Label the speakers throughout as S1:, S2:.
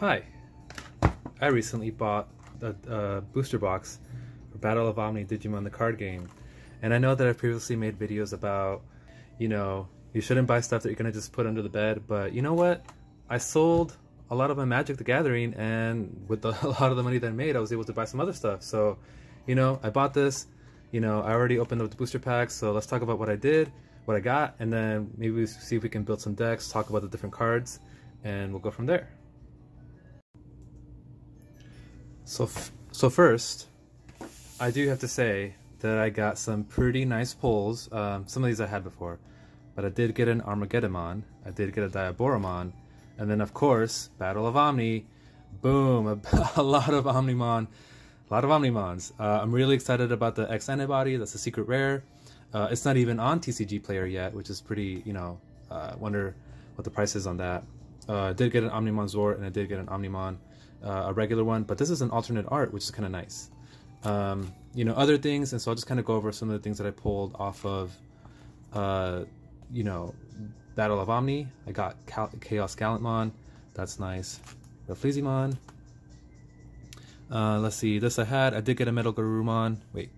S1: Hi, I recently bought a, a, booster box for Battle of Omni Digimon the card game. And I know that I've previously made videos about, you know, you shouldn't buy stuff that you're going to just put under the bed. But you know what? I sold a lot of my Magic the Gathering and with the, a lot of the money that I made, I was able to buy some other stuff. So, you know, I bought this. You know, I already opened up the booster packs. So let's talk about what I did, what I got, and then maybe we see if we can build some decks, talk about the different cards, and we'll go from there. So, so first, I do have to say that I got some pretty nice pulls. Um, some of these I had before, but I did get an Armageddemon. I did get a Diaboromon, and then of course, Battle of Omni. Boom! A, a lot of Omnimon, a lot of Omnimons. Uh, I'm really excited about the X antibody. That's a secret rare. Uh, it's not even on TCG Player yet, which is pretty. You know, uh, wonder what the price is on that. Uh, I did get an Omnimon Zwart, and I did get an Omnimon uh, a regular one, but this is an alternate art, which is kind of nice. Um, you know, other things, and so I'll just kind of go over some of the things that I pulled off of, uh, you know, Battle of Omni. I got Cal Chaos Gallantmon, that's nice. Rafflesimon. Uh, let's see, this I had. I did get a Metal Garurumon. Wait.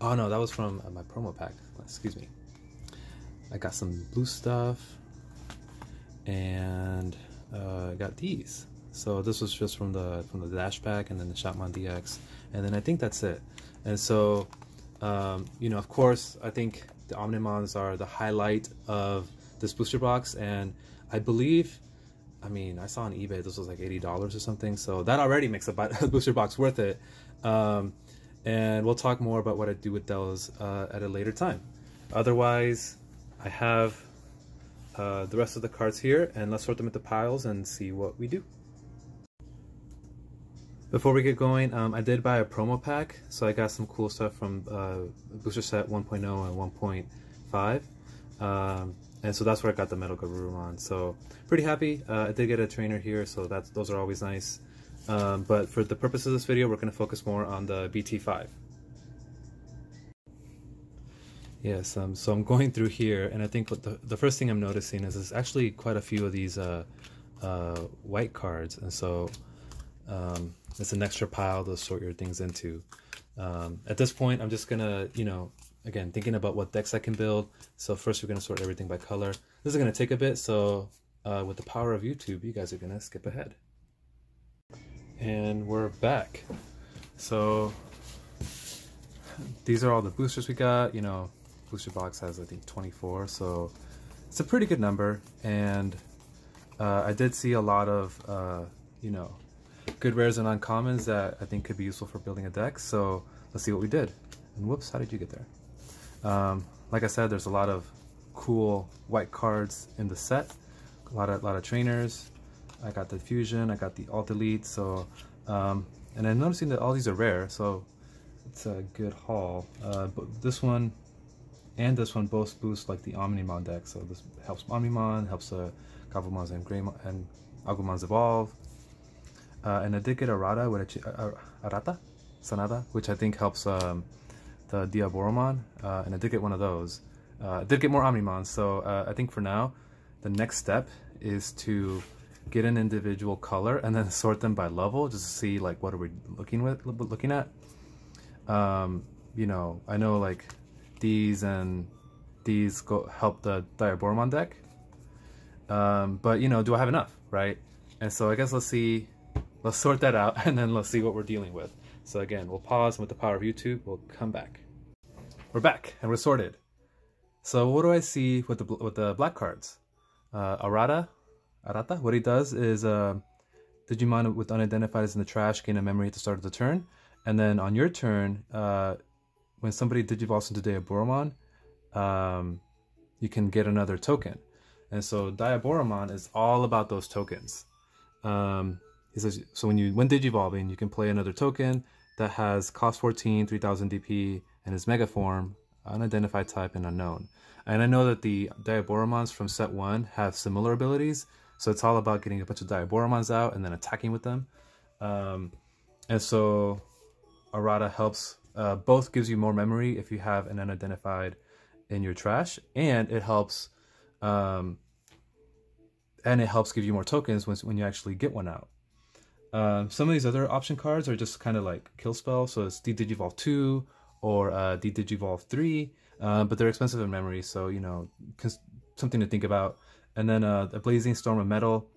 S1: Oh no, that was from uh, my promo pack. Excuse me. I got some blue stuff. And uh, I got these. So this was just from the from the dash pack and then the Shoutmon DX, and then I think that's it. And so, um, you know, of course, I think the Omnimons are the highlight of this booster box, and I believe, I mean, I saw on eBay this was like eighty dollars or something, so that already makes a booster box worth it. Um, and we'll talk more about what I do with those uh, at a later time. Otherwise, I have uh, the rest of the cards here, and let's sort them into piles and see what we do. Before we get going, um, I did buy a promo pack, so I got some cool stuff from uh, Booster Set 1.0 and 1.5. Um, and so that's where I got the Metal Guru on. So pretty happy. Uh, I did get a trainer here, so that's those are always nice. Um, but for the purpose of this video, we're going to focus more on the BT5. Yes, um, so I'm going through here, and I think the, the first thing I'm noticing is there's actually quite a few of these uh, uh, white cards, and so um, it's an extra pile to sort your things into. Um, at this point, I'm just gonna, you know, again, thinking about what decks I can build. So first we're gonna sort everything by color. This is gonna take a bit, so uh, with the power of YouTube, you guys are gonna skip ahead. And we're back. So these are all the boosters we got. You know, booster box has I think 24, so it's a pretty good number. And uh, I did see a lot of, uh, you know, good rares and uncommons that I think could be useful for building a deck. So let's see what we did. And whoops, how did you get there? Um, like I said, there's a lot of cool white cards in the set. A lot of, lot of trainers. I got the fusion, I got the alt elite. So, um, and I'm noticing that all these are rare. So it's a good haul. Uh, but this one and this one both boost like the Omnimon deck. So this helps Omnimon, helps uh, Gabumons and Greymon and Agumons evolve. Uh, and I did get a Rata, which, uh, Arata? Sanada, which I think helps um, the Diaboromon, uh, and I did get one of those. Uh, I did get more Omnimons, so uh, I think for now, the next step is to get an individual color and then sort them by level, just to see like what are we looking with, looking at. Um, you know, I know like these and these go help the Diaboromon deck, um, but you know, do I have enough, right? And so I guess let's see let's sort that out and then let's see what we're dealing with. So again, we'll pause and with the power of YouTube, we'll come back. We're back and we're sorted. So what do I see with the with the black cards? Uh, Arata, Arata, what he does is uh, Digimon with unidentified is in the trash gain a memory at the start of the turn. And then on your turn, uh, when somebody digivolves into Diaboromon, um, you can get another token. And so Diaboromon is all about those tokens. Um, he says, so when you when digivolving, you can play another token that has cost 14, 3000 DP, and is mega form, unidentified type, and unknown. And I know that the Diaboromons from set 1 have similar abilities, so it's all about getting a bunch of Diaboromons out and then attacking with them. Um, and so Arata helps, uh, both gives you more memory if you have an unidentified in your trash, and it helps um, and it helps give you more tokens when, when you actually get one out. Um, some of these other option cards are just kind of like kill spell, so it's D-Digivolve 2 or uh, D-Digivolve 3, uh, but they're expensive in memory, so, you know, something to think about. And then uh, the Blazing Storm of Metal,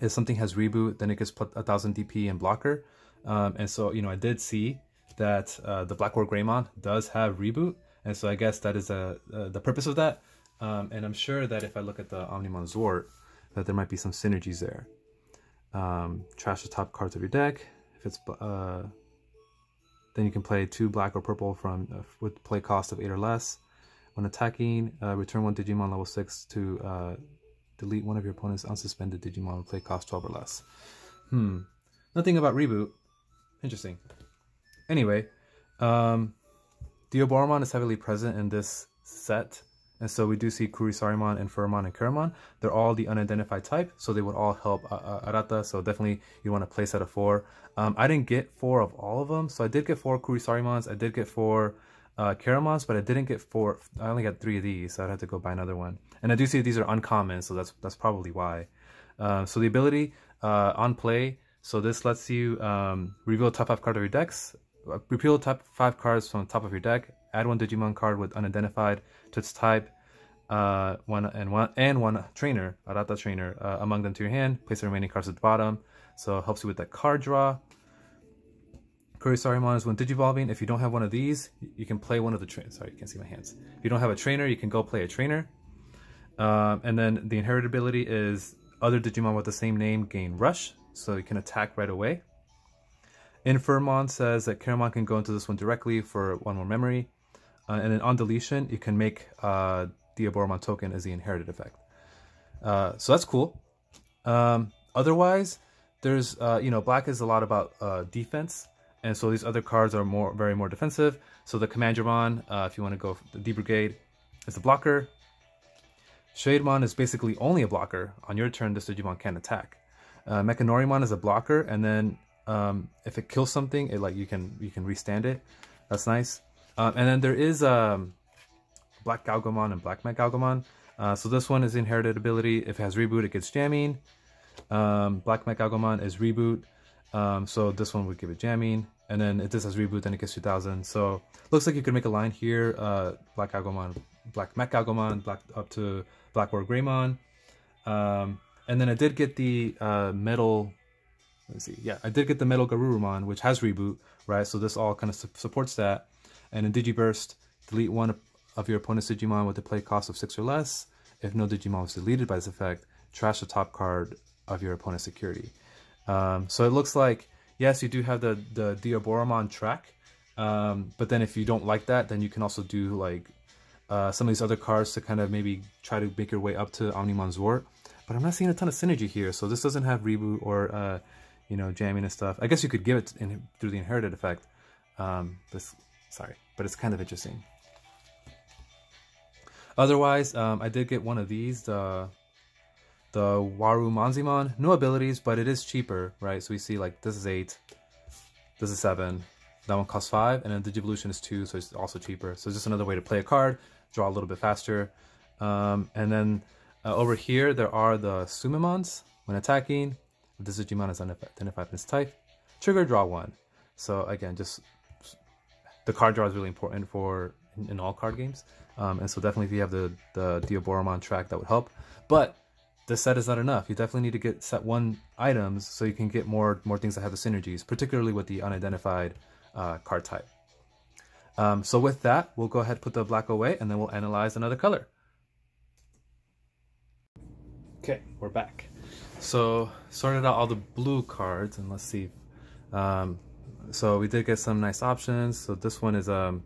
S1: if something has reboot, then it gets put 1000 DP and blocker. Um, and so, you know, I did see that uh, the Black War Greymon does have reboot, and so I guess that is a, uh, the purpose of that. Um, and I'm sure that if I look at the Omnimon Zwart, that there might be some synergies there. Um, trash the top cards of your deck. If it's uh, then you can play two black or purple from uh, with play cost of eight or less. When attacking, uh, return one Digimon level six to uh, delete one of your opponent's unsuspended Digimon with play cost 12 or less. Hmm. Nothing about reboot. Interesting. Anyway, um, Diaboromon is heavily present in this set. And so we do see Kurisarimon and Furumon and Kuramon. They're all the unidentified type, so they would all help uh, uh, Arata. So definitely you want to place out of four. Um, I didn't get four of all of them. So I did get four Kurisarimons. I did get four uh, Karamons, but I didn't get four. I only got three of these, so I'd have to go buy another one. And I do see these are uncommon, so that's that's probably why. Uh, so the ability uh, on play, so this lets you um, reveal top five card of your decks, uh, repeal top five cards from the top of your deck, add one Digimon card with unidentified to its type, uh, one and one and one trainer, Arata trainer, uh, among them to your hand. Place the remaining cards at the bottom, so it helps you with that card draw. Kurisarimon is when digivolving. If you don't have one of these, you can play one of the trainers. Sorry, you can't see my hands. If you don't have a trainer, you can go play a trainer. Um, and then the inheritability is other Digimon with the same name gain Rush, so you can attack right away. Infermon says that Karamon can go into this one directly for one more memory. Uh, and then on deletion, you can make uh, Diaboromon token as the inherited effect. Uh, so that's cool. Um, otherwise, there's, uh, you know, black is a lot about uh, defense. And so these other cards are more, very more defensive. So the Commandramon, uh, if you want to go the D Brigade, is a blocker. Shademon is basically only a blocker. On your turn, this Digimon can attack. Uh, Mechanorimon is a blocker, and then um, if it kills something, it like you can you can restand it. That's nice. Um, and then there is um, Black Galgomon and Black Mech Galgomon. Uh, so this one is inherited ability. If it has reboot, it gets jamming. Um, Black Mech Galgomon is reboot. Um, so this one would give it jamming. And then if this has reboot, then it gets 2000. So looks like you could make a line here. Uh, Black Galgomon, Black Mech Galgomon, Black up to Black War Greymon. Um, and then I did get the uh, metal let's see. Yeah, I did get the Metal Garurumon, which has reboot, right? So this all kind of su supports that. And in Digiburst, delete one of your opponent's Digimon with a play cost of 6 or less. If no Digimon was deleted by this effect, trash the top card of your opponent's security. Um, so it looks like, yes, you do have the, the Diaboromon track, um, but then if you don't like that, then you can also do like uh, some of these other cards to kind of maybe try to make your way up to Omnimon Zwart. But I'm not seeing a ton of synergy here, so this doesn't have reboot or, uh, you know, jamming and stuff. I guess you could give it in, through the inherited effect. Um, this, sorry, but it's kind of interesting. Otherwise, um, I did get one of these, the the Warumanzimon. No abilities, but it is cheaper, right? So we see like this is 8, this is 7, that one costs 5, and then Digivolution is 2, so it's also cheaper. So it's just another way to play a card, draw a little bit faster. Um, and then uh, over here, there are the Sumimons. When attacking, if this Digimon is identified in its type, trigger draw 1. So again, just the card draw is really important for in, in all card games. Um, and so definitely if you have the, the Diaboromon track, that would help. But the set is not enough. You definitely need to get set one items so you can get more, more things that have the synergies, particularly with the unidentified uh, card type. Um, so with that, we'll go ahead put the black away and then we'll analyze another color. Okay, we're back. So sorted out all the blue cards and let's see. Um, so we did get some nice options. So this one is um,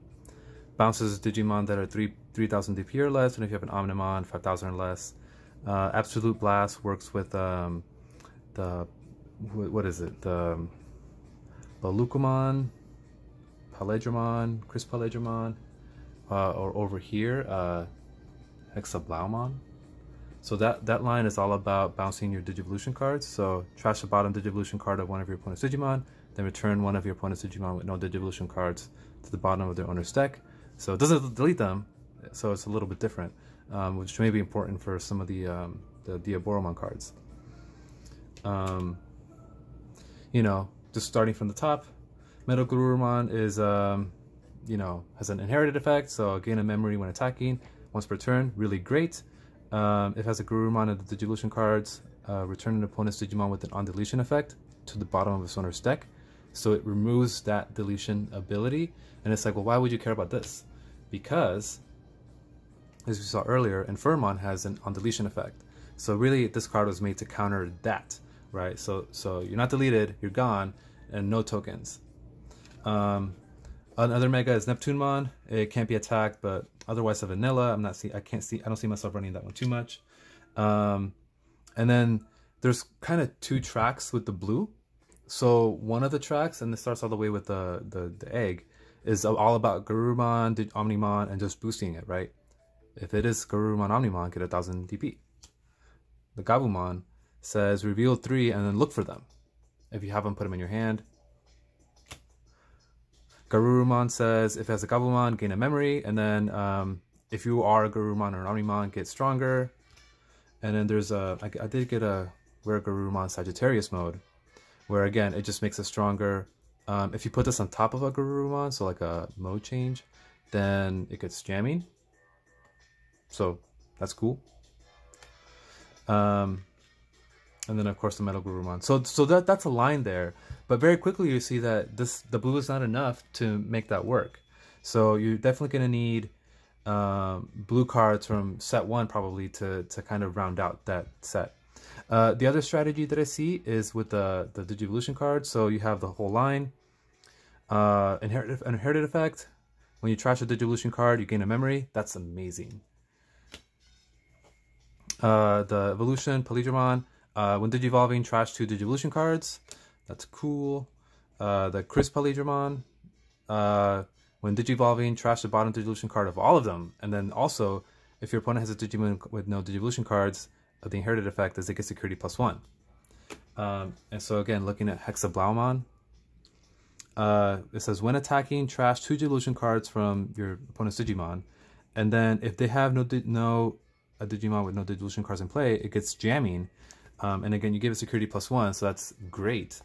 S1: bounces Digimon that are 3 3000 DP or less, and if you have an Omnimon, 5000 or less. Uh, Absolute Blast works with um, the, what is it, the um, Balukumon, Paledramon, Crys Paledramon, uh, or over here, uh, Hexeblaumon. So that, that line is all about bouncing your Digivolution cards. So trash the bottom Digivolution card of one of your opponent's Digimon, then return one of your opponent's Digimon with no Digivolution cards to the bottom of their owner's deck. So it doesn't delete them. so it's a little bit different, um, which may be important for some of the um, the Diaboromon cards. Um, you know, just starting from the top, Metal Garurumon is, um, you know, has an inherited effect, so gain a memory when attacking once per turn, really great. Um, it has a Garurumon of the Digivolution cards, uh, return an opponent's Digimon with an on deletion effect to the bottom of its owner's deck. So it removes that deletion ability. And it's like, well, why would you care about this? Because, as we saw earlier, Infermon has an on deletion effect. So really, this card was made to counter that, right? So so you're not deleted, you're gone, and no tokens. Um, another mega is Neptunemon. It can't be attacked, but otherwise a vanilla. I'm not see. I can't see. I don't see myself running that one too much. Um, and then there's kind of two tracks with the blue. So one of the tracks, and this starts all the way with the the, the egg, is all about Garurumon, Omnimon, and just boosting it, right? If it is Garurumon Omnimon, get a thousand DP the Gabumon says reveal three and then look for them. If you have them, put them in your hand. Garurumon says if it has a Gabumon, gain a memory, and then um, if you are a Garurumon or an Omnimon, get stronger. And then there's a, I, I did get a rare Garurumon Sagittarius mode, where again, it just makes it stronger. Um, if you put this on top of a Garurumon, so like a mode change, then it gets jamming. So that's cool. Um, and then of course the Metal Garurumon. So so that that's a line there, but very quickly you see that this the blue is not enough to make that work. So you're definitely gonna need um, blue cards from set one probably to to kind of round out that set. Uh, the other strategy that I see is with the the Digivolution cards. So you have the whole line. Uh, inherited inherited effect. When you trash a Digivolution card, you gain a memory. That's amazing. Uh, the evolution, Paledramon, uh, when digivolving, trash two digivolution cards. That's cool. Uh, the Crys Paledramon, uh, when digivolving, trash the bottom digivolution card of all of them. And then also, if your opponent has a Digimon with no digivolution cards, uh, the inherited effect is it gets security plus one. Um, and so again, looking at Hexeblaumon, uh, it says when attacking, trash two digivolution cards from your opponent's Digimon. And then if they have no no a Digimon with no Digivolution cards in play, it gets jamming. Um, and again, you give it security plus one, so that's great.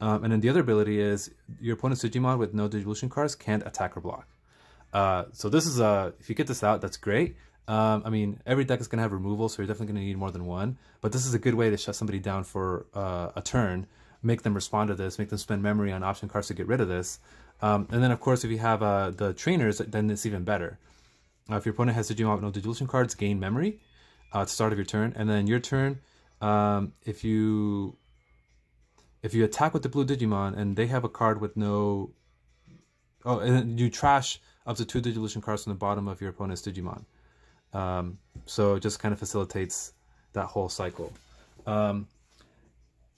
S1: Um, and then the other ability is your opponent's Digimon with no Digivolution cards can't attack or block. Uh, so this is a, if you get this out, that's great. Um, I mean, every deck is going to have removal, so you're definitely going to need more than one. But this is a good way to shut somebody down for uh, a turn, make them respond to this, make them spend memory on option cards to get rid of this. Um, and then, of course, if you have uh, the trainers, then it's even better. Uh, if your opponent has Digimon with no Digivolution cards, gain memory uh, at the start of your turn. And then your turn, um, if you if you attack with the blue Digimon and they have a card with no... Oh, and you trash up to two Digivolution cards from the bottom of your opponent's Digimon. Um, so it just kind of facilitates that whole cycle. Um,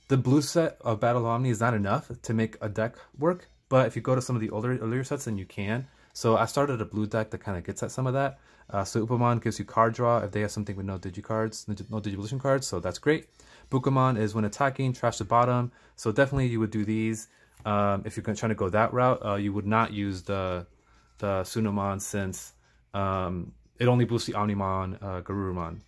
S1: the blue set of Battle of Omni is not enough to make a deck work, but if you go to some of the older earlier sets, then you can. So I started a blue deck that kind of gets at some of that. Uh, so Upamon gives you card draw if they have something with no digicards, no digivolution cards, so that's great. Bukamon is when attacking, trash the bottom. So definitely you would do these. Um, if you're trying to go that route, uh, you would not use the the since um, it only boosts the Omnimon, uh, Garurumon.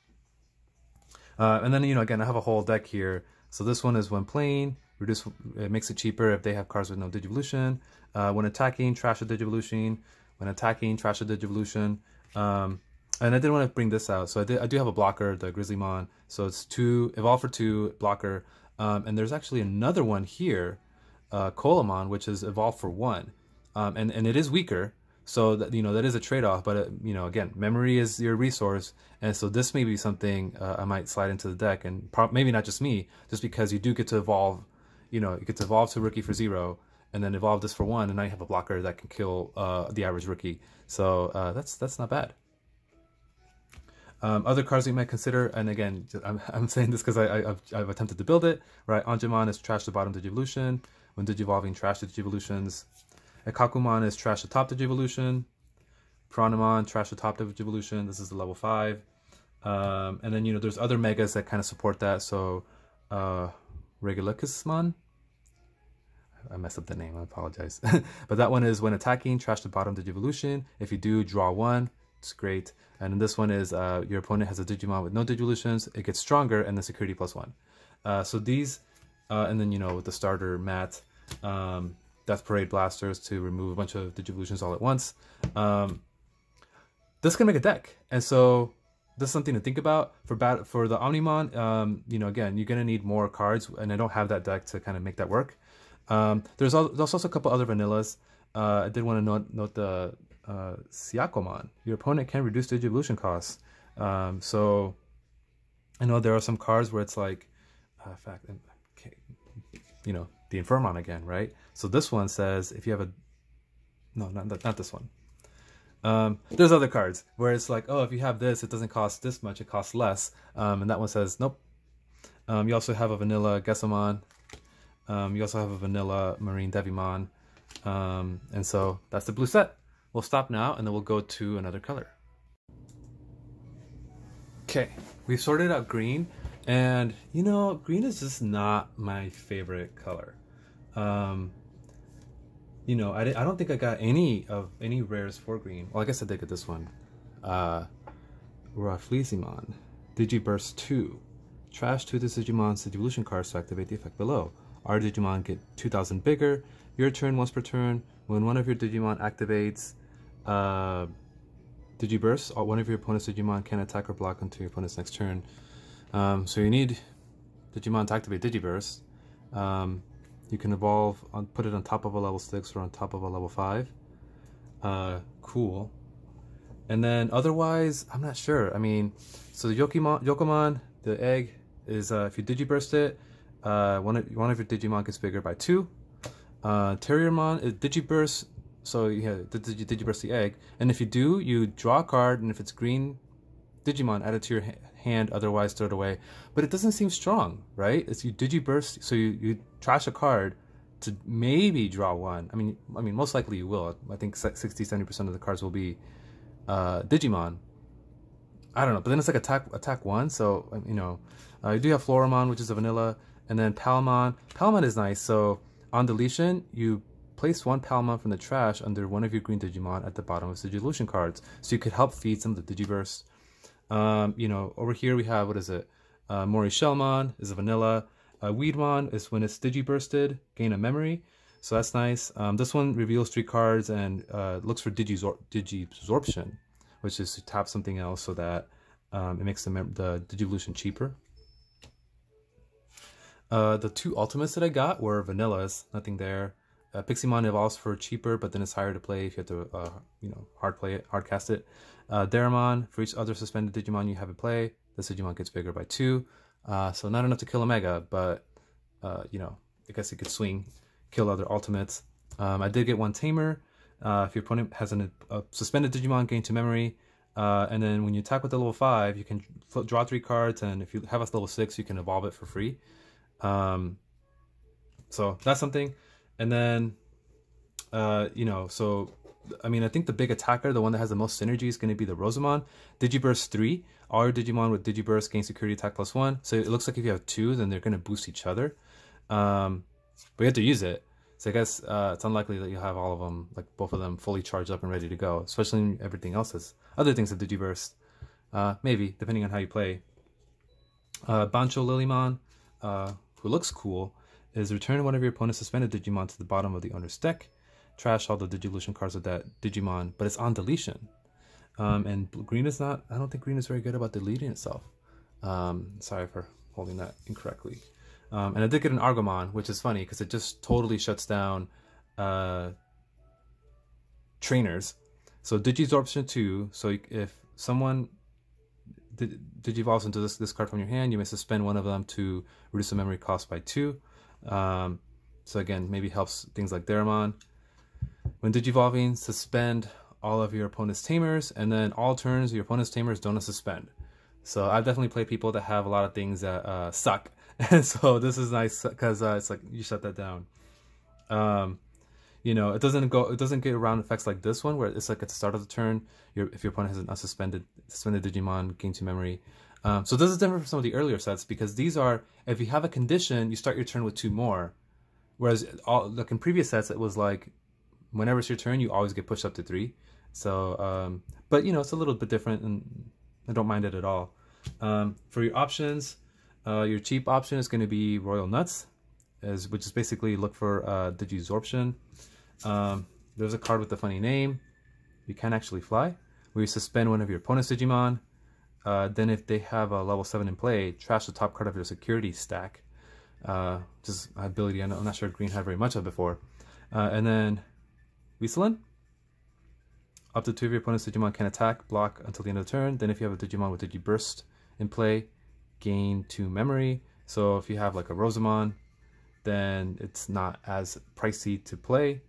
S1: Uh, and then, you know, again, I have a whole deck here. So this one is when playing, reduce, it makes it cheaper if they have cards with no Digivolution. Uh, when attacking, trash the Digivolution when attacking, trash the Digivolution. Um, and I didn't want to bring this out, so I, did, I do have a blocker, the Grizzlymon. So it's two, evolve for two, blocker. Um, and there's actually another one here, uh, Colamon, which is evolve for one. Um, and, and it is weaker, so that, you know, that is a trade-off, but, uh, you know, again, memory is your resource, and so this may be something uh, I might slide into the deck, and maybe not just me, just because you do get to evolve, you know, you get to evolve to Rookie for zero, and then evolve this for one, and now you have a blocker that can kill uh, the average rookie. So uh, that's that's not bad. Um, other cards you might consider, and again, I'm, I'm saying this because I've, I've attempted to build it, right? Angemon is trash the bottom Digivolution. When Digivolving, trash the Digivolutions. Ikkakumon is trash the top Digivolution. Piranhamon, trash the top Digivolution. This is the level 5. Um, and then, you know, there's other megas that kind of support that. So, uh, Regulicusmon, I messed up the name, I apologize. but that one is when attacking, trash the bottom Digivolution. If you do, draw one, It's great. And then this one is uh, your opponent has a Digimon with no Digivolutions. It gets stronger and the security plus one. Uh, so these, uh, and then, you know, with the starter mat, um, Death Parade blasters to remove a bunch of Digivolutions all at once. Um, this can make a deck. And so this is something to think about for bat for the Omnimon. Um, you know, again, you're gonna need more cards, and I don't have that deck to kind of make that work. Um, there's, al there's also a couple other vanillas. Uh, I did want to note, note the uh, Syakomon. Your opponent can reduce Digivolution costs. Um, so I know there are some cards where it's like, uh, fact, okay, you know, the Infermon again, right? So this one says if you have a, no, not, not this one. Um, there's other cards where it's like, oh, if you have this, it doesn't cost this much, it costs less. Um, and that one says, nope. Um, you also have a vanilla Gesomon. Um, you also have a vanilla Marine Devimon. Um, and so that's the blue set. We'll stop now and then we'll go to another color. Okay, we've sorted out green and you know, green is just not my favorite color. Um, you know, I, I don't think I got any of any rares for green. Well, I guess I did get this one. Uh, Rafflesimon, Digiburst 2. Trash to this Digimon's evolution cards to activate the effect below. Our Digimon get 2000 bigger. Your turn once per turn. When one of your Digimon activates uh, Digiburst, one of your opponent's Digimon can attack or block until your opponent's next turn. Um, so you need Digimon to activate Digiburst. Um, you can evolve, on, put it on top of a level 6 or on top of a level 5. Uh, cool. And then otherwise, I'm not sure. I mean, so the Yokimon, Yokomon, the egg, is uh, if you Digiburst it, uh, one, of, one of your Digimon gets bigger by 2. Uh, Terriermon, it Digiburst, so yeah, did, did you burst the egg? And if you do, you draw a card, and if it's green Digimon, add it to your hand, otherwise throw it away. But it doesn't seem strong, right? It's you Digiburst, so you, you trash a card to maybe draw one. I mean, I mean, most likely you will. I think 60, 70% of the cards will be uh, Digimon. I don't know, but then it's like attack attack one, so you know, uh, you do have Floramon, which is a vanilla, and then Palmon. Palmon is nice, so on deletion, you place one Palmon from the trash under one of your green Digimon at the bottom of the Digivolution cards, so you could help feed some of the Digiburst. Um, you know, over here we have, what is it? Uh, Mori Shellmon is a vanilla. Uh, Weedmon is when it's Digibursted, gain a memory. So that's nice. Um, this one reveals three cards and uh, looks for Digisorption, which is to tap something else so that um, it makes the, the Digivolution cheaper. Uh, the two ultimates that I got were vanillas, nothing there. Uh, Piximon evolves for cheaper, but then it's higher to play if you have to, uh, you know, hard play it, hard cast it. Uh, for each other suspended Digimon you have in play, this Digimon gets bigger by two. Uh, so not enough to kill a Mega, but, uh, you know, I guess it could swing, kill other ultimates. Um, I did get one Tamer. Uh, if your opponent has an, a suspended Digimon, gain two memory. Uh, and then when you attack with the level 5, you can draw three cards, and if you have a level 6, you can evolve it for free. Um, so that's something. And then, uh, you know, so I mean, I think the big attacker, the one that has the most synergy, is going to be the Rosamon. Digiburst 3. All your Digimon with Digiburst gain security attack plus 1. So it looks like if you have two, then they're going to boost each other. Um, but you have to use it. So I guess uh, it's unlikely that you'll have all of them, like both of them, fully charged up and ready to go, especially when everything else has other things that Digiburst. Uh, maybe, depending on how you play. Uh, Bancho Lilymon, uh, who looks cool, is return one of your opponent's suspended Digimon to the bottom of the owner's deck. Trash all the Digivolution cards of that Digimon, but it's on deletion. Um, and green is not, I don't think green is very good about deleting itself. Um, sorry for holding that incorrectly. Um, and I did get an Argomon, which is funny because it just totally shuts down uh, trainers. So Digisorption 2, so if someone Digivolves into this, this card from your hand, you may suspend one of them to reduce the memory cost by 2. Um, so again, maybe helps things like Deramon. When digivolving, suspend all of your opponent's tamers, and then all turns your opponent's tamers don't suspend. So I've definitely played people that have a lot of things that uh, suck, and so this is nice because uh, it's like you shut that down. Um, you know, it doesn't go, it doesn't get around effects like this one where it's like at the start of the turn, your if your opponent has an unsuspended suspended Digimon, gain to memory. Um, so this is different from some of the earlier sets because these are, if you have a condition, you start your turn with two more. Whereas all, like in previous sets, it was like, whenever it's your turn, you always get pushed up to three. So, um, but you know, it's a little bit different, and I don't mind it at all. Um, for your options, uh, your cheap option is going to be Royal Nuts, as which is basically look for uh, Digisorption. Um, there's a card with a funny name. You can actually fly. Where you suspend one of your opponent's Digimon. Uh, then if they have a level 7 in play, trash the top card of your security stack. Uh, just ability I'm not sure Green had very much of before. Uh, and then Weaselin. Up to two of your opponent's Digimon can attack, block until the end of the turn. Then if you have a Digimon with Digiburst in play, gain two memory. So if you have like a Rosamon, then it's not as pricey to play.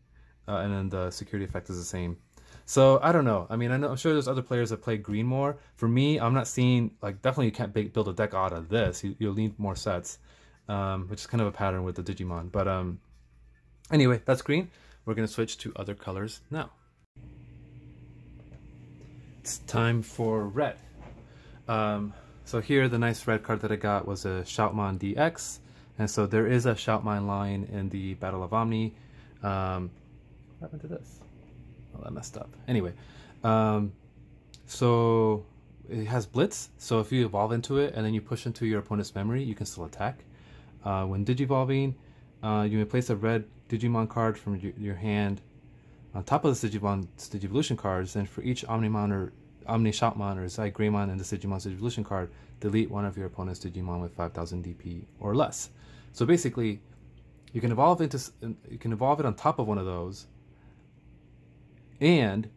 S1: Uh, and then the security effect is the same. So I don't know. I mean, I know, I'm sure there's other players that play green more. For me, I'm not seeing like definitely you can't build a deck out of this. You, will need more sets, um, which is kind of a pattern with the Digimon. But um, anyway, that's green. We're gonna switch to other colors now. It's time for red. Um, so here, the nice red card that I got was a Shoutmon DX. And so there is a Shoutmon line in the Battle of Omni. Um, what happened to this? Oh, that messed up. Anyway, um, so it has Blitz. So if you evolve into it and then you push into your opponent's memory, you can still attack. Uh, when Digivolving, uh, you may place a red Digimon card from your hand on top of the Digimon Digivolution cards, and for each Omnimon or Omni Shoutmon or Zygraymon in the Digimon Digivolution card, delete one of your opponent's Digimon with 5000 DP or less. So basically, you can evolve into you can evolve it on top of one of those, and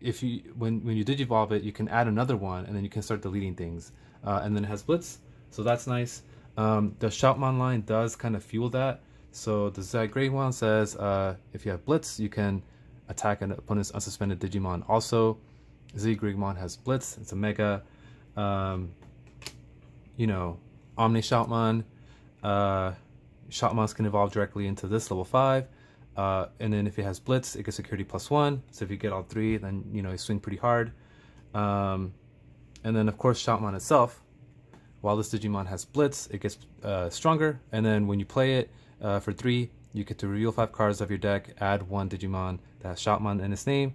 S1: if you when when you digivolve it, you can add another one, and then you can start deleting things. Uh, and then it has blitz, so that's nice. Um, the Shoutmon line does kind of fuel that. So the Zygraymon says uh, if you have blitz, you can attack an opponent's unsuspended Digimon. Also, Zygraymon has blitz. It's a mega. Um, you know, Omni Shoutmon. Uh, Shoutmons can evolve directly into this level 5. Uh, and then if it has Blitz, it gets Security plus 1. So if you get all three, then, you know, you swing pretty hard. Um, and then, of course, Shoutmon itself, while this Digimon has Blitz, it gets uh, stronger. And then when you play it uh, for 3, you get to reveal 5 cards of your deck, add one Digimon that has Shoutmon in its name,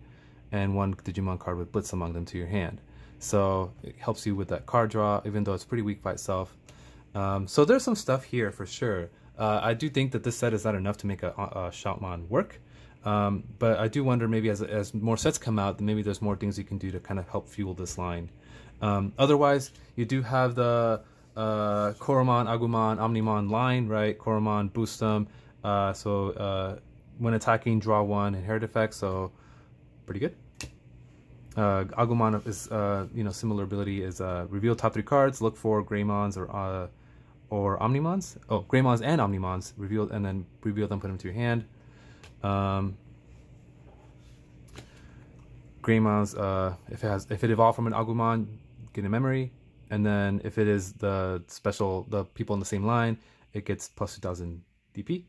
S1: and one Digimon card with Blitz among them to your hand. So it helps you with that card draw, even though it's pretty weak by itself. Um, so there's some stuff here for sure. Uh, I do think that this set is not enough to make a, a Shoutmon work. Um, but I do wonder maybe as, as more sets come out, maybe there's more things you can do to kind of help fuel this line. Um, otherwise, you do have the uh, Koromon, Agumon, Omnimon line, right? Koromon, boost them. Uh, so uh, when attacking, draw one, inherit effect. So pretty good. Uh, Agumon is, uh, you know, similar ability is uh, reveal top three cards, look for Greymons or uh, or Omnimons. Oh, Greymons and Omnimons. Reveal and then reveal them, put them to your hand. Um, Greymons, uh, if it has if it evolved from an Agumon, get a memory, and then if it is the special the people in the same line, it gets plus two thousand DP.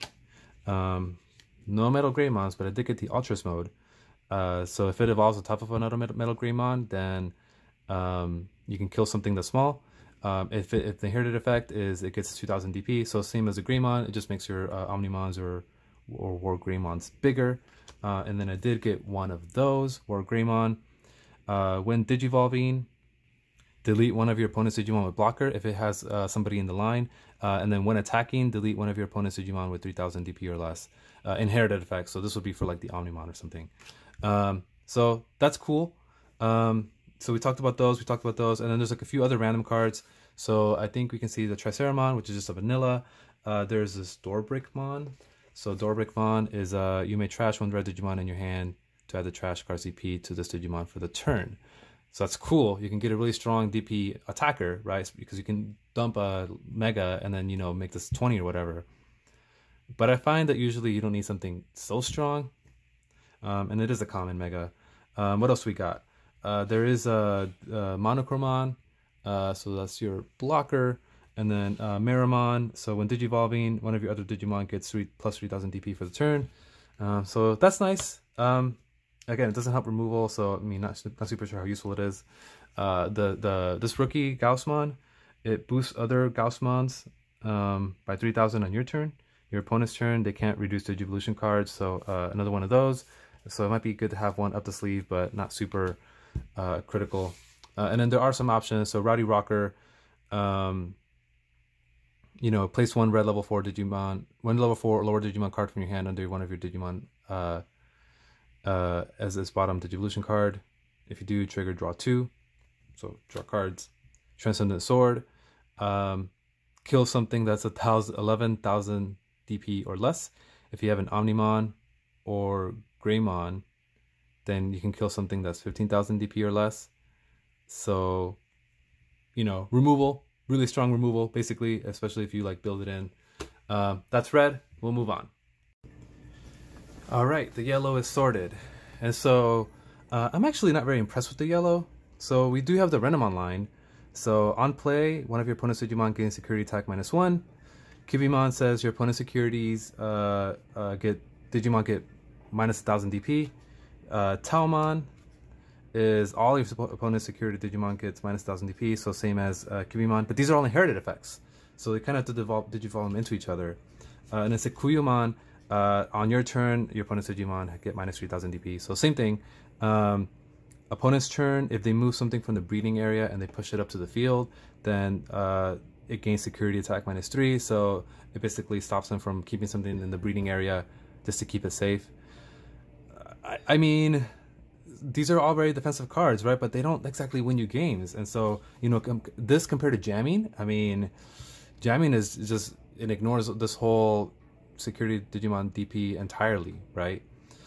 S1: Um, no metal Greymons, but I did get the Ultras mode. Uh, so if it evolves on top of another metal, metal Greymon, then um, you can kill something that's small. Um, if, it, if the inherited effect is it gets 2000 DP, so same as a Greymon, it just makes your uh, Omnimons or, or War Greymons bigger. Uh, and then I did get one of those, War Greymon. Uh, when Digivolving, delete one of your opponent's Digimon with blocker if it has uh, somebody in the line. Uh, and then when attacking, delete one of your opponent's Digimon with 3000 DP or less. Uh, inherited effect, so this would be for like the Omnimon or something. Um, so that's cool. Um, so we talked about those, we talked about those, and then there's like a few other random cards. So I think we can see the Triceramon, which is just a vanilla. Uh, there's this Dorbrickmon. So Dorbrickmon is, uh, you may trash one red Digimon in your hand to add the trash card CP to this Digimon for the turn. So that's cool. You can get a really strong DP attacker, right? Because you can dump a Mega and then, you know, make this 20 or whatever. But I find that usually you don't need something so strong. Um, and it is a common Mega. Um, what else we got? Uh, there is a, a Monochromon, uh, so that's your blocker, and then uh. So when digivolving, one of your other Digimon gets three plus 3000 DP for the turn. Um, so that's nice. Um, again, it doesn't help removal, so I mean, not, not super sure how useful it is. Uh, the the this rookie Gaussmon, it boosts other Gaussmons um, by 3000 on your turn. Your opponent's turn, they can't reduce Digivolution cards, so uh, another one of those. So it might be good to have one up the sleeve, but not super uh, critical. Uh, and then there are some options. So Rowdy Rocker, um, you know, place one red level four Digimon, one level four lower Digimon card from your hand under one of your Digimon uh, uh, as this bottom Digivolution card. If you do, trigger draw two. So draw cards. Transcendent Sword. Um, kill something that's a thousand, 11,000 DP or less. If you have an Omnimon or Greymon, then you can kill something that's 15,000 DP or less. So, you know, removal, really strong removal, basically, especially if you like build it in. Uh, that's red. We'll move on. All right, the yellow is sorted. And so uh, I'm actually not very impressed with the yellow. So we do have the Renamon line. So on play, one of your opponent's Digimon gains security attack minus one. Kyubimon says your opponent's securities uh, uh, get Digimon get minus 1000 DP. Uh, Taomon is all your opponent's security Digimon gets minus 1000 DP, so same as uh, but these are all inherited effects. So they kind of have to devolve, digivolve them into each other. Uh, and it's a Kuyumon, uh, on your turn, your opponent's Digimon get minus 3000 DP. So same thing. Um, opponent's turn, if they move something from the breeding area and they push it up to the field, then uh, it gains security attack minus three. So it basically stops them from keeping something in the breeding area just to keep it safe. I, I mean, these are all very defensive cards, right? But they don't exactly win you games. And so, you know, com this compared to jamming, I mean, jamming is just, it ignores this whole security Digimon DP entirely, right?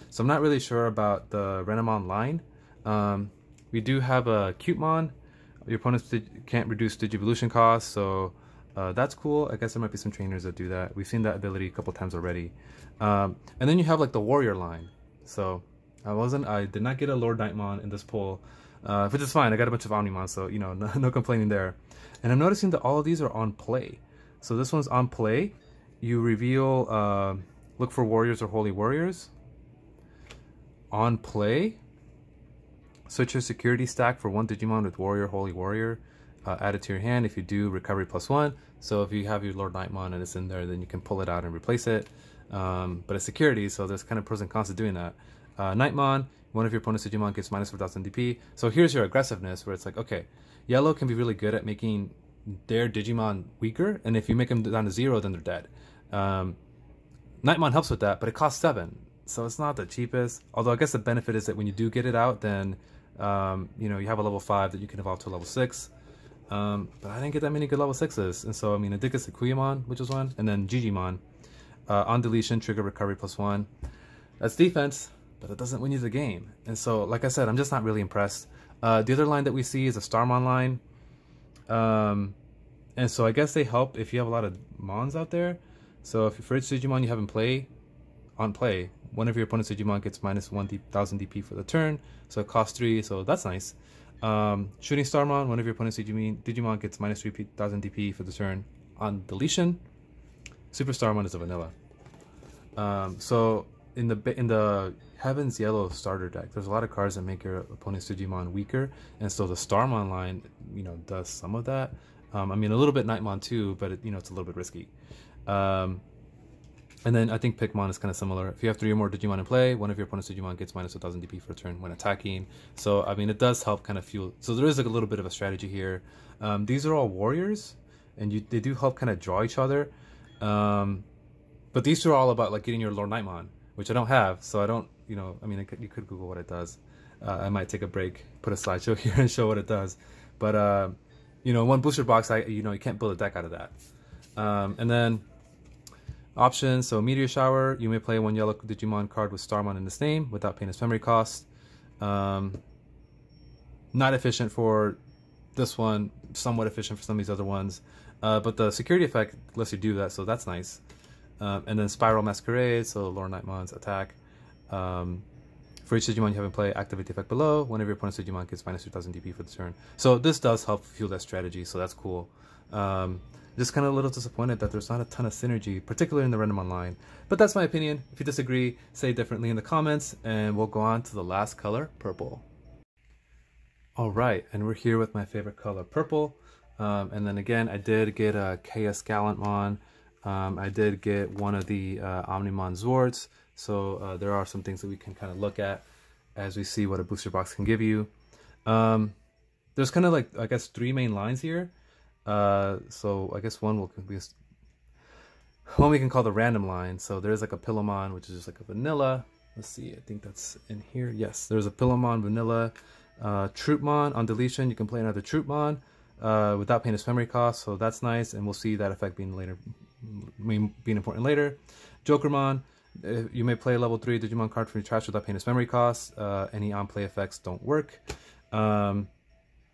S1: So I'm not really sure about the Renamon line. Um, we do have a Cutemon. Your opponents can't reduce Digivolution costs, so uh, that's cool. I guess there might be some trainers that do that. We've seen that ability a couple times already. Um, and then you have like the Warrior line. So I wasn't, I did not get a Lord Knightmon in this pull, uh, which is fine. I got a bunch of Omnimon, so you know, no, no complaining there. And I'm noticing that all of these are on play. So this one's on play. You reveal, uh, look for Warriors or Holy Warriors. On play, Switch your security stack for one Digimon with Warrior, Holy Warrior. Uh, add it to your hand. If you do, recovery plus one. So if you have your Lord Knightmon and it's in there, then you can pull it out and replace it. Um, but it's security, so there's kind of pros and cons to doing that. Uh, Knightmon, one of your opponent's Digimon gets minus 4,000 DP. So here's your aggressiveness, where it's like, okay, Yellow can be really good at making their Digimon weaker, and if you make them down to zero, then they're dead. Um, Knightmon helps with that, but it costs seven, so it's not the cheapest. Although I guess the benefit is that when you do get it out, then um, you know, you have a level 5 that you can evolve to a level 6. Um, but I didn't get that many good level 6s. And so, I mean, get Sakuyamon, which was one, and then Jijimon. Uh, on deletion, trigger recovery plus 1. That's defense, but it doesn't win you the game. And so, like I said, I'm just not really impressed. Uh, the other line that we see is a Starmon line. Um, and so I guess they help if you have a lot of Mons out there. So if for each Digimon you have in play, on play, one of your opponent's Digimon gets minus 1000 DP for the turn, so it costs 3, so that's nice. Um, Shooting Starmon, one of your opponent's Digimon, Digimon gets minus 3000 DP for the turn on deletion. Super Starmon is a vanilla. Um, so in the in the Heaven's Yellow starter deck, there's a lot of cards that make your opponent's Digimon weaker, and so the Starmon line, you know, does some of that. Um, I mean, a little bit Knightmon too, but it, you know, it's a little bit risky. Um, and then I think Pigmon is kind of similar. If you have three or more Digimon in play, one of your opponent's Digimon gets minus 1000 DP for a turn when attacking. So, I mean, it does help kind of fuel. So there is like a little bit of a strategy here. Um, these are all warriors, and you they do help kind of draw each other. Um, but these are all about like getting your Lord Knightmon, which I don't have. So I don't, you know, I mean, could, you could Google what it does. Uh, I might take a break, put a slideshow here and show what it does. But, uh, you know, one booster box, I you know, you can't build a deck out of that. Um, and then Options, so Meteor Shower, you may play one yellow Digimon card with Starmon in its name without paying its memory cost. Um, not efficient for this one, somewhat efficient for some of these other ones. Uh, but the security effect lets you do that, so that's nice. Um, and then Spiral Masquerade, so Lord Knightmon's attack. Um, for each Digimon you have in play, activate the effect below. One of your opponent's Digimon gets minus 2000 DP for the turn. So this does help fuel that strategy, so that's cool. Um, just kind of a little disappointed that there's not a ton of synergy, particularly in the Renamon line. But that's my opinion. If you disagree, say differently in the comments, and we'll go on to the last color, purple. All right, and we're here with my favorite color, purple. Um, and then again, I did get a KS Gallantmon. Um, I did get one of the uh, Omnimon Zwarts. So uh, there are some things that we can kind of look at as we see what a booster box can give you. Um, there's kind of like, I guess, three main lines here. Uh, so I guess one will be one we can call the random line. So there's like a Pillamon, which is just like a vanilla. Let's see, I think that's in here. Yes, there's a Pillamon vanilla. Uh, Troopmon on deletion, you can play another Troopmon uh, without paying its memory cost, so that's nice, and we'll see that effect being later, being important later. Jokermon, uh, you may play a level 3 Digimon card from your trash without paying its memory cost. Uh, any on-play effects don't work. Um,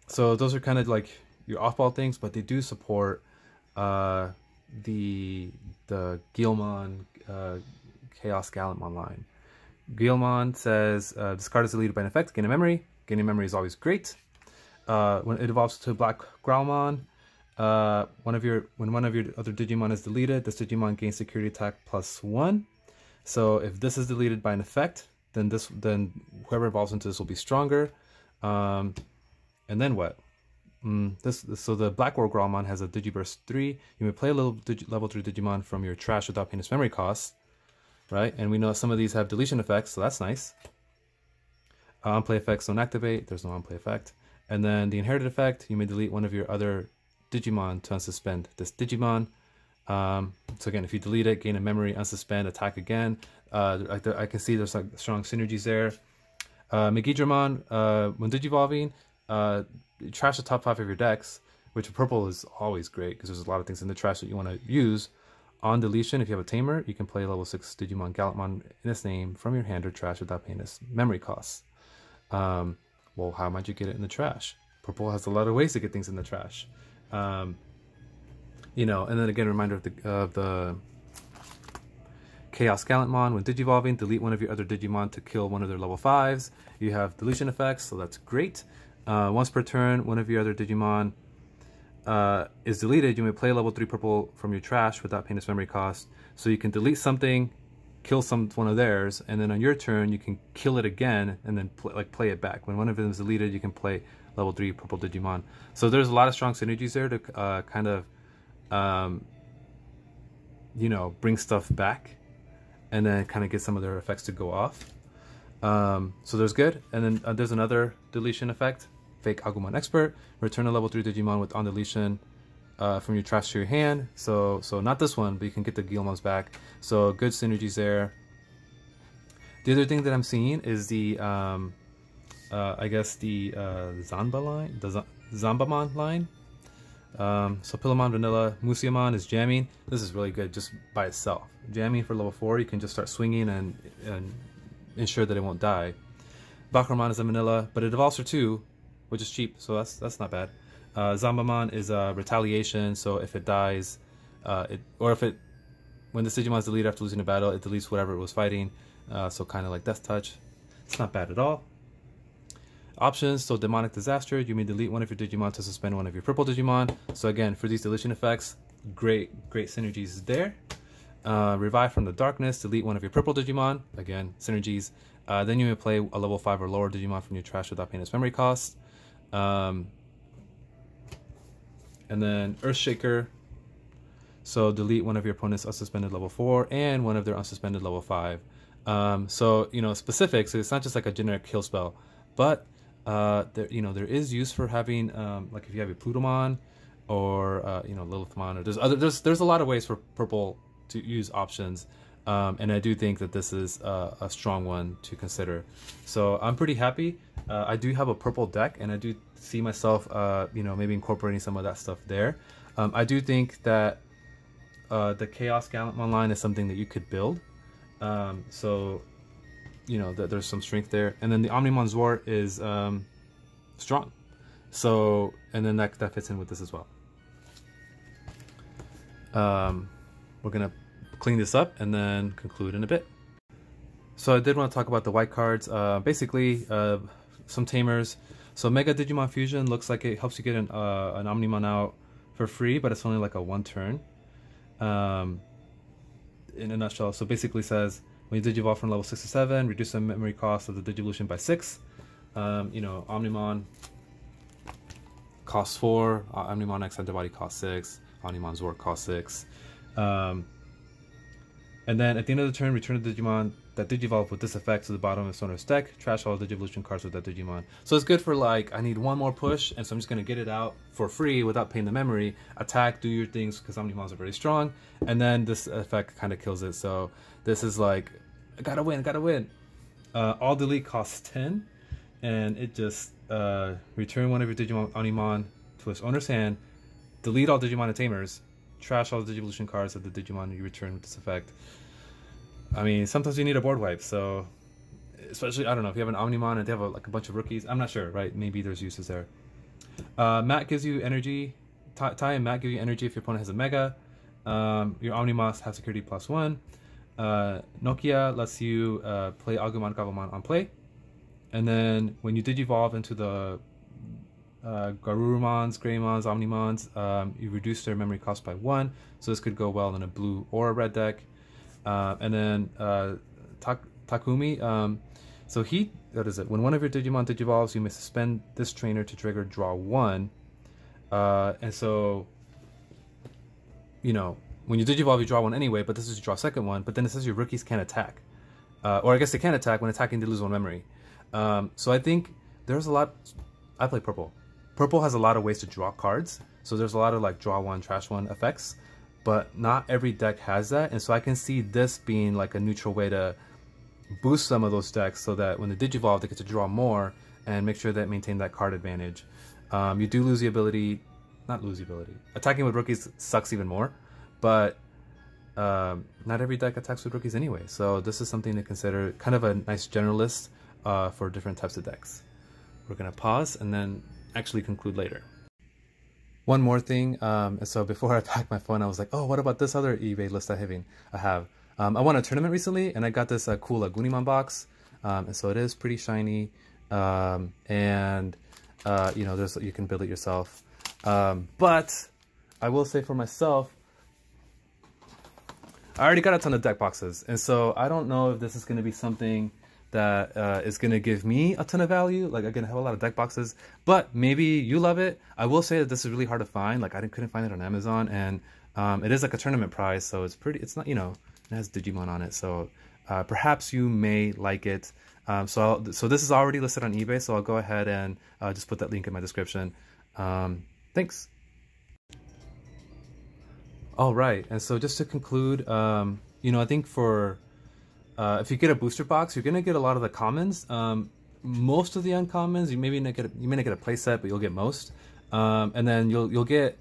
S1: so those are kind of like your off-ball things, but they do support uh, the the Guilmon uh, Chaos Gallantmon line. Guilmon says uh, this card is deleted by an effect, gain a memory. Gaining memory is always great. Uh, when it evolves to Black Growlmon, uh, one of your when one of your other Digimon is deleted, this Digimon gains security attack plus one. So if this is deleted by an effect, then this then whoever evolves into this will be stronger. Um, and then what? Mm, this so the Black WarGrowlmon has a Digiburst three. You may play a little Digi, level three Digimon from your trash without paying its memory cost, right? And we know some of these have deletion effects, so that's nice. Uh, on-play effects don't activate. There's no on-play effect. And then the inherited effect, you may delete one of your other Digimon to unsuspend this Digimon. Um, so again, if you delete it, gain a memory, unsuspend, attack again. Uh, I, I, can see there's like strong synergies there. Uh, Megidramon, uh, when digivolving, uh, trash the top five of your decks, which purple is always great because there's a lot of things in the trash that you want to use. On deletion, if you have a tamer, you can play level 6 Digimon Gallantmon in its name from your hand or trash without paying its memory costs. Um, well, how might you get it in the trash? Purple has a lot of ways to get things in the trash. Um, you know, and then again, reminder of the, of the Chaos Gallantmon. When digivolving, delete one of your other Digimon to kill one of their level 5s. You have deletion effects, so that's great. Uh, once per turn, one of your other Digimon uh, is deleted, you may play level 3 purple from your trash without paying its memory cost. So you can delete something kill some one of theirs, and then on your turn you can kill it again and then pl like play it back. When one of them is deleted, you can play level three purple Digimon. So there's a lot of strong synergies there to uh, kind of, um, you know, bring stuff back, and then kind of get some of their effects to go off. Um, so there's good, and then uh, there's another deletion effect. Fake Agumon Expert. Return a level 3 Digimon with on deletion uh, from your trash to your hand. So so not this one, but you can get the Guilmons back. So good synergies there. The other thing that I'm seeing is the, um, uh, I guess the uh, Zanba line, the Z Zanbamon line. Um, so Pillamon Vanilla, Musyamon is jamming. This is really good just by itself. Jamming for level 4, you can just start swinging and, and ensure that it won't die. Bakramon is a Vanilla, but it evolves for 2, which is cheap, so that's that's not bad. Uh, is a retaliation, so if it dies, uh, it or if it when the Digimon is deleted after losing a battle, it deletes whatever it was fighting. Uh, so kind of like Death Touch. It's not bad at all. Options, so Demonic Disaster, you may delete one of your Digimon to suspend one of your purple Digimon. So again, for these deletion effects, great, great synergies there. Uh, revive from the Darkness, delete one of your purple Digimon. Again, synergies. Uh, then you may play a level 5 or lower Digimon from your trash without paying its memory cost. Um, and then Earthshaker. So delete one of your opponent's unsuspended level 4 and one of their unsuspended level 5. Um, so, you know, specifics, it's not just like a generic kill spell, but uh, there, you know, there is use for having, um, like if you have a Plutomon or, uh, you know, Lilithmon, or there's other, there's, there's a lot of ways for purple to use options. Um, and I do think that this is uh, a strong one to consider. So I'm pretty happy. Uh, I do have a purple deck, and I do see myself, uh, you know, maybe incorporating some of that stuff there. Um, I do think that uh, the Chaos Gallantmon line is something that you could build. Um, so, you know, th there's some strength there. And then the Omnimon Zwart is um, strong. So, and then that, that fits in with this as well. Um, we're going to clean this up and then conclude in a bit. So I did want to talk about the white cards. Uh, basically, uh, some tamers. So Mega Digimon Fusion looks like it helps you get an, uh, an Omnimon out for free, but it's only like a one turn. Um, in a nutshell, so basically says when you digivolve from level 6 to 7, reduce the memory cost of the digivolution by 6. Um, you know, Omnimon costs 4, uh, Omnimon X Antibody costs 6, Omnimon Zwart costs 6. Um, and then at the end of the turn, return the Digimon that Digivolve with this effect to the bottom of owner's deck, trash all the Digivolution cards with that Digimon. So it's good for like, I need one more push, and so I'm just gonna get it out for free without paying the memory, attack, do your things, because Omnimons are very strong, and then this effect kind of kills it. So this is like, I gotta win, I gotta win. Uh, all delete costs 10, and it just uh, return one of your Digimon Omnimon to its owner's hand, delete all Digimon and Tamers, trash all the Digivolution cards of the Digimon you return with this effect. I mean, sometimes you need a board wipe, so especially I don't know if you have an Omnimon and they have a, like a bunch of rookies. I'm not sure, right? Maybe there's uses there. Uh, Matt gives you energy. Tai and Matt give you energy if your opponent has a Mega. Um, your Omnimon has security plus one. Uh, Nokia lets you uh, play Agumon Gabumon on play. And then when you did evolve into the uh, Garurumons, Greymons, Omnimons, um, you reduce their memory cost by one. So this could go well in a blue or a red deck. Uh, and then uh, Tak Takumi, um, so he, what is it? When one of your Digimon digivolves, you may suspend this trainer to trigger draw one. Uh, and so, you know, when you digivolve, you draw one anyway, but this is you draw second one, but then it says your rookies can't attack. Uh, or I guess they can attack when attacking, they lose one memory. Um, so I think there's a lot, I play purple. Purple has a lot of ways to draw cards. So there's a lot of like draw one, trash one effects but not every deck has that. And so I can see this being like a neutral way to boost some of those decks so that when the Digivolve, they get to draw more and make sure that maintain that card advantage. Um, you do lose the ability, not lose the ability. Attacking with rookies sucks even more, but um, not every deck attacks with rookies anyway. So this is something to consider, kind of a nice generalist uh, for different types of decks. We're gonna pause and then actually conclude later. One more thing, um, so before I packed my phone, I was like, oh, what about this other eBay list I I have? Um, I won a tournament recently, and I got this uh, cool uh, box, um, and so it is pretty shiny, um, and uh, you know, there's you can build it yourself. Um, but I will say for myself, I already got a ton of deck boxes, and so I don't know if this is going to be something that uh, is going to give me a ton of value. Like I'm going to have a lot of deck boxes, but maybe you love it. I will say that this is really hard to find. Like I couldn't find it on Amazon and um, it is like a tournament prize. So it's pretty, it's not, you know, it has Digimon on it. So uh, perhaps you may like it. Um, so, I'll, so this is already listed on eBay. So I'll go ahead and uh, just put that link in my description. Um, thanks. All right. And so just to conclude, um, you know, I think for uh, if you get a booster box, you're gonna get a lot of the commons. Um, most of the uncommons, you maybe not get a, you may not get a playset, but you'll get most. Um, and then you'll you'll get,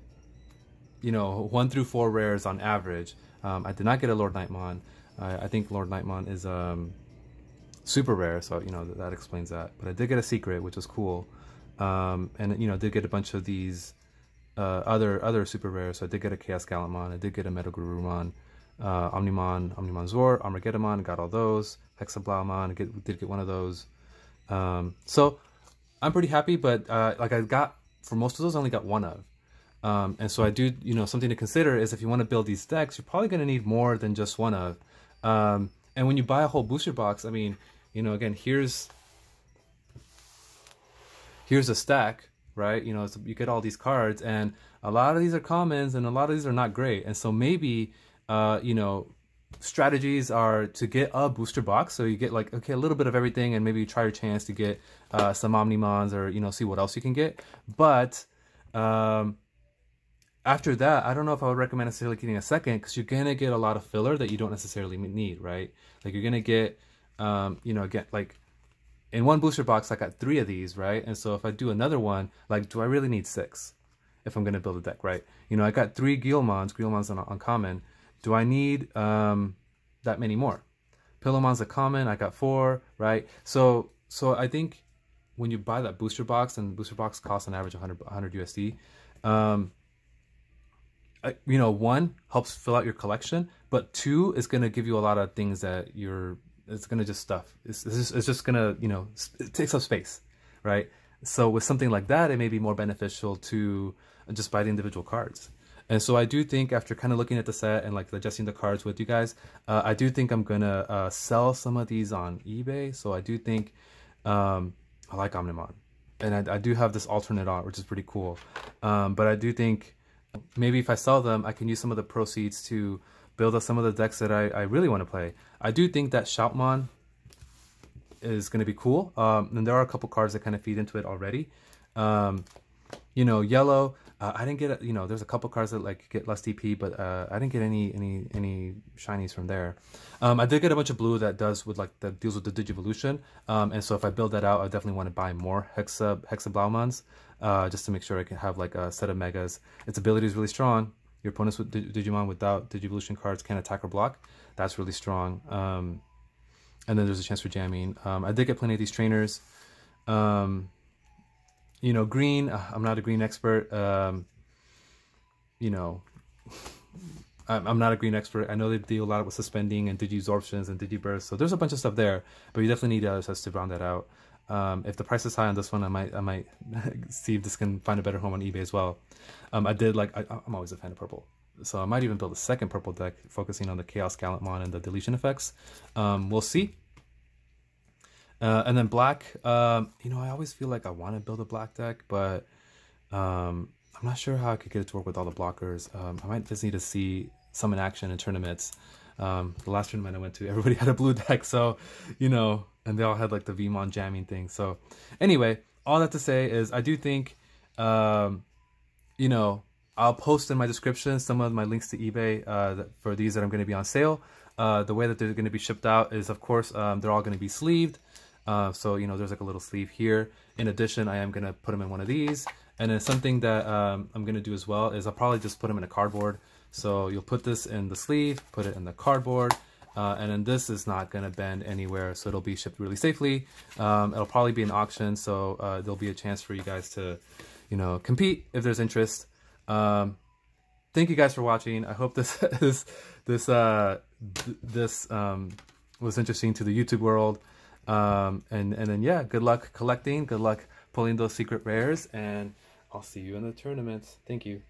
S1: you know, one through four rares on average. Um, I did not get a Lord Knightmon. I, I think Lord Knightmon is um, super rare, so you know that, that, explains that. But I did get a secret, which was cool, um, and you know did get a bunch of these uh, other other super rares. So I did get a Chaos Gallantmon. I did get a Metal Garurumon uh, Omnimon, Omnimon Zwart, Armageddemon, got all those. Hexeblaumon, get, did get one of those. Um, so I'm pretty happy, but uh, like I got, for most of those, I only got one of. Um, and so I do, you know, something to consider is if you want to build these decks, you're probably going to need more than just one of. Um, and when you buy a whole booster box, I mean, you know, again, here's here's a stack, right? You know, you get all these cards, and a lot of these are commons, and a lot of these are not great. And so maybe uh, you know, strategies are to get a booster box. So you get like, okay, a little bit of everything and maybe you try your chance to get uh, some Omnimons or, you know, see what else you can get. But um, after that, I don't know if I would recommend necessarily getting a second because you're going to get a lot of filler that you don't necessarily need, right? Like you're going to get, um, you know, get like in one booster box, I got three of these, right? And so if I do another one, like, do I really need six if I'm going to build a deck, right? You know, I got three Guilmons, Guilmons on uncommon. Do I need um, that many more? Pillowmon's a common. I got four, right? So so I think when you buy that booster box, and booster box costs on average 100, 100 USD, um, I, you know, one helps fill out your collection, but two is going to give you a lot of things that you're, it's going to just stuff. It's, it's just, it's just going to, you know, it takes up space, right? So with something like that, it may be more beneficial to just buy the individual cards. And so I do think after kind of looking at the set and like adjusting the cards with you guys, uh, I do think I'm gonna uh, sell some of these on eBay. So I do think um, I like Omnimon, and I, I, do have this alternate art, which is pretty cool. Um, but I do think maybe if I sell them, I can use some of the proceeds to build up some of the decks that I, I really want to play. I do think that Shoutmon is going to be cool. Um, and there are a couple cards that kind of feed into it already. Um, you know, yellow. Uh, I didn't get you know. There's a couple cards that like get less DP, but uh, I didn't get any any any shinies from there. Um, I did get a bunch of blue that does with like that deals with the Digivolution. Um, and so if I build that out, I definitely want to buy more Hexa Hexeblaumons, uh, just to make sure I can have like a set of megas. Its ability is really strong. Your opponents with Digimon without Digivolution cards can attack or block. That's really strong. Um, and then there's a chance for jamming. Um, I did get plenty of these trainers. Um, you know, green, uh, I'm not a green expert. Um, you know, I'm not a green expert. I know they deal a lot with suspending and digisorptions and digibursts. So there's a bunch of stuff there, but you definitely need others to round that out. Um, if the price is high on this one, I might I might see if this can find a better home on eBay as well. Um, I did like I, am always a fan of purple, so I might even build a second purple deck focusing on the Chaos Gallantmon and the deletion effects. Um, we'll see. Uh, and then black, um, you know, I always feel like I want to build a black deck, but um, I'm not sure how I could get it to work with all the blockers. Um, I might just need to see some in action in tournaments. Um, the last tournament I went to, everybody had a blue deck, so you know, and they all had like the Veemon jamming thing. So anyway, all that to say is I do think, um, you know, I'll post in my description some of my links to eBay uh, for these that I'm going to be on sale. Uh, the way that they're going to be shipped out is, of course, um, they're all going to be sleeved. Uh, so, you know, there's like a little sleeve here. In addition, I am going to put them in one of these. And then something that um, I'm going to do as well is I'll probably just put them in a cardboard. So you'll put this in the sleeve, put it in the cardboard, uh, and then this is not going to bend anywhere, so it'll be shipped really safely. Um, it'll probably be an auction, so uh, there'll be a chance for you guys to, you know, compete if there's interest. Um, thank you guys for watching. I hope this this this uh, this um, was interesting to the YouTube world. Um, and, and then, yeah, good luck collecting. Good luck pulling those secret rares. And I'll see you in the tournament. Thank you.